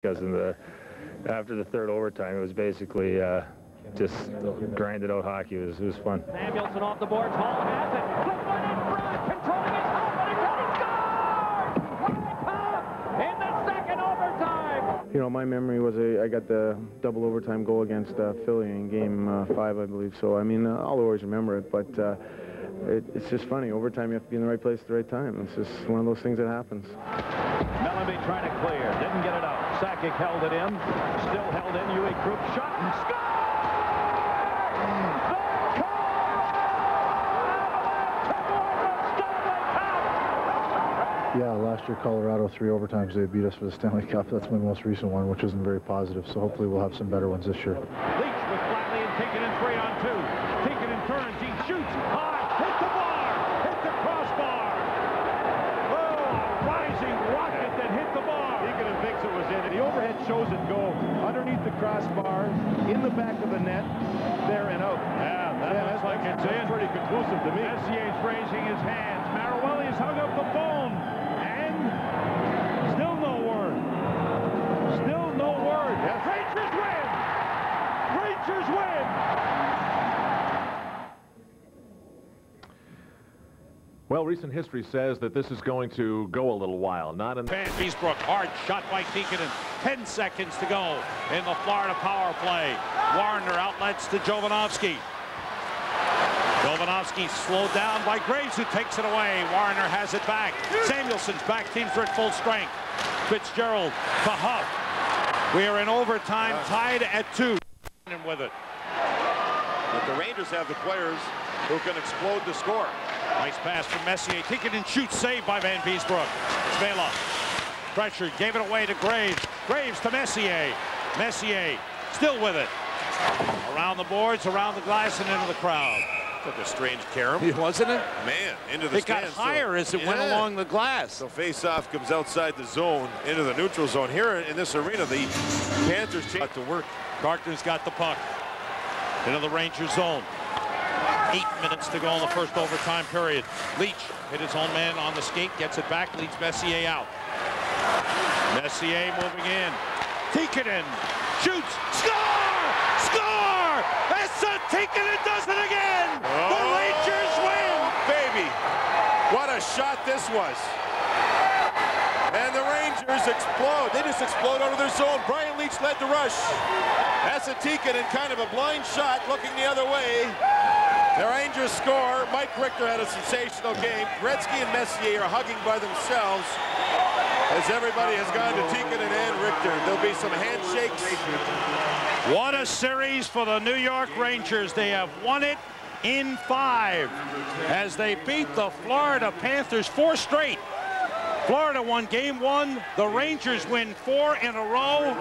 because in the after the third overtime, it was basically uh, just grinded out hockey. It was, it was fun. Samuelsson off the boards. Hall has it. Flip one in front. Controlling his helmet. He scores! In the second overtime. You know, my memory was a, I got the double overtime goal against uh, Philly in game uh, five, I believe. So, I mean, uh, I'll always remember it, but uh, it, it's just funny. Overtime, you have to be in the right place at the right time. It's just one of those things that happens. Mellanby trying to clear. Didn't get it out. Sakic held it in. Still held in. Uwe Krupp shot and score! Yeah, last year Colorado three overtimes they beat us for the Stanley Cup. That's my most recent one, which wasn't very positive. So hopefully we'll have some better ones this year. Leetch with Flatley and Tikkanen three on two. Tikkanen turns. He shoots high. Hit the bar. Hit the crossbar. Oh, a rising rocket that hit the bar. Tikkanen thinks it was in. The overhead shows it go underneath the crossbar, in the back of the net, there and out. Yeah, that Yeah, looks like it's in. Pretty conclusive to me. Messier's raising his hands. Marawelli has hung up the phone. And still no word. Still no word. Yes. Rangers win! Rangers win! Well, recent history says that this is going to go a little while. Not in Van Beesbrook, hard shot by Tikkanen. 10 seconds to go in the Florida power play. Warrener outlets to Jovanovski. Jovanovski slowed down by Graves, who takes it away. Warrener has it back. Samuelsson's back team for at full strength. Fitzgerald to Hough. We are in overtime, tied at two. And with it. But the Rangers have the players who can explode the score. Nice pass from Messier. Kick it and shoots, saved by Van Beesbrook. Svehla. Pressure, gave it away to Graves. Graves to Messier. Messier still with it. Around the boards, around the glass, and into the crowd. Took a strange carom. Wasn't it? Man, into the It got stands, so- higher as it went along the glass. So face-off comes outside the zone into the neutral zone. Here in this arena, the Panthers change to work. Carter's got the puck into the Ranger zone. Eight minutes to go in the first overtime period. Leetch hit his own man on the skate, gets it back, leads Messier out. Messier moving in. Tikkanen shoots, score! Score! Esa Tikkanen does it again! The Oh, Rangers win! Baby, what a shot this was. And the Rangers explode. They just explode out of their zone. Brian Leetch led the rush. Esa Tikkanen kind of a blind shot looking the other way. The Rangers score. Mike Richter had a sensational game. Gretzky and Messier are hugging by themselves as everybody has gone to Tikkanen and Ann Richter. There'll be some handshakes. What a series for the New York Rangers. They have won it in five as they beat the Florida Panthers four straight. Florida won game one. The Rangers win four in a row.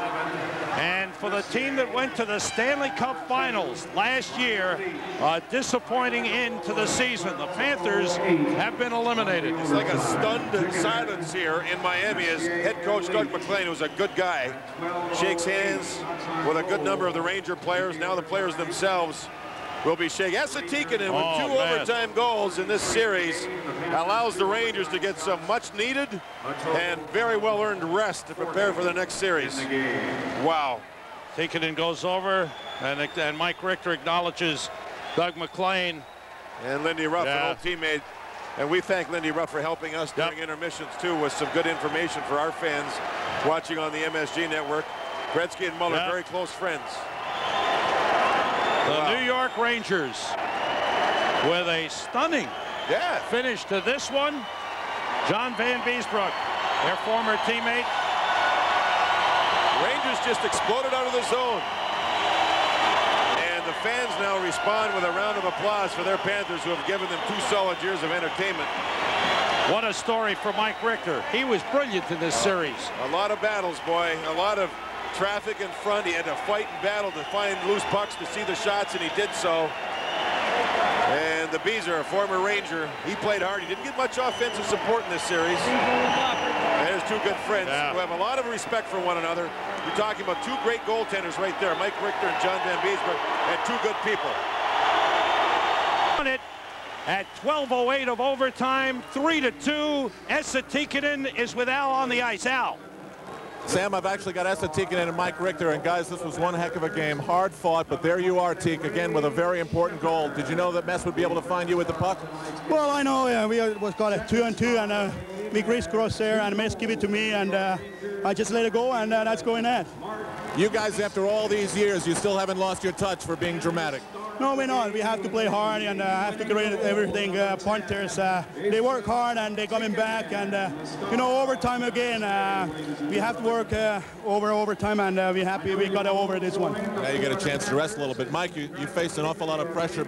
And for the team that went to the Stanley Cup Finals last year, a disappointing end to the season. The Panthers have been eliminated. It's like a stunned silence here in Miami as head coach Doug MacLean, who's a good guy, shakes hands with a good number of the Ranger players. Now the players themselves will be shaking. Esa Tikkanen with Oh, two man. overtime goals in this series allows the Rangers to get some much needed and very well earned rest to prepare for the next series. Wow. Tikkanen goes over, and, and Mike Richter acknowledges Doug MacLean. And Lindy Ruff, Yeah. an old teammate. And we thank Lindy Ruff for helping us Yep. during intermissions, too, with some good information for our fans watching on the MSG network. Gretzky and Muller, Yep. very close friends. The Wow. New York Rangers with a stunning Yeah. finish to this one. John Vanbiesbrouck, their former teammate. Rangers just exploded out of the zone. And the fans now respond with a round of applause for their Panthers who have given them two solid years of entertainment. What a story for Mike Richter. He was brilliant in this series. A lot of battles, boy. A lot of traffic in front. He had to fight and battle to find loose pucks to see the shots, and he did so. And the Beezer, a former Ranger, he played hard. He didn't get much offensive support in this series. And there's two good friends Yeah. who have a lot of respect for one another. You're talking about two great goaltenders right there, Mike Richter and John Vanbiesbrouck, and two good people. Won it at 12.08 of overtime, 3 to 2. Esa Tikkanen is with Al on the ice. Al. Sam, I've actually got Esa Tikkanen and Mike Richter, and guys, this was one heck of a game. Hard fought, but there you are, Teak, again with a very important goal. Did you know that Mess would be able to find you with the puck? Well, I know Yeah, we was got a two and two, and uh, we crisscross there, and Mess give it to me, and uh, I just let it go, and uh, that's going net. You guys, after all these years, you still haven't lost your touch for being dramatic. No, we're not. We have to play hard and uh, have to create everything. Uh, punters, uh, they work hard and they're coming back. And, uh, you know, overtime again, uh, we have to work uh, over overtime and we're happy we got over this one. Now you get a chance to rest a little bit. Mike, you, you faced an awful lot of pressure.